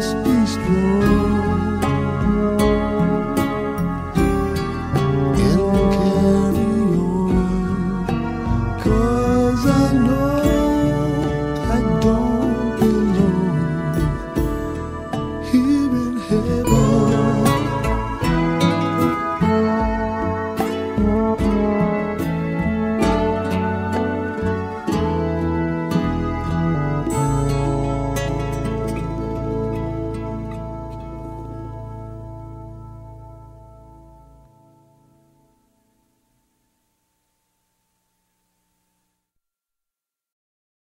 this